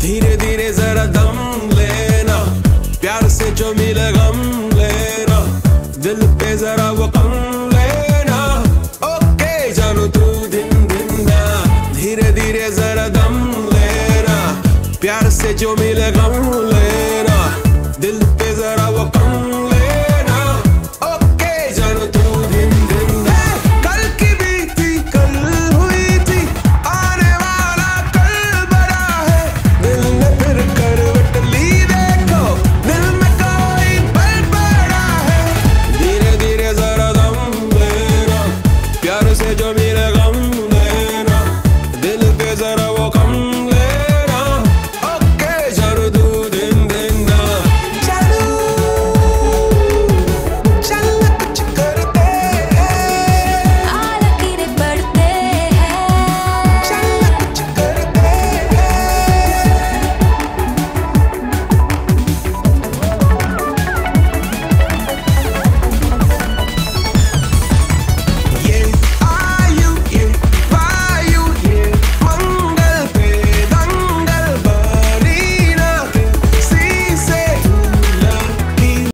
धीरे धीरे जरा दम लेना। प्यार से जो मिले गम लेना। दिल पे जरा वो कम लेना। ओके, जानो तू दिन दिन ना। धीरे धीरे जरा दम लेना। प्यार से जो मिले गम लेना।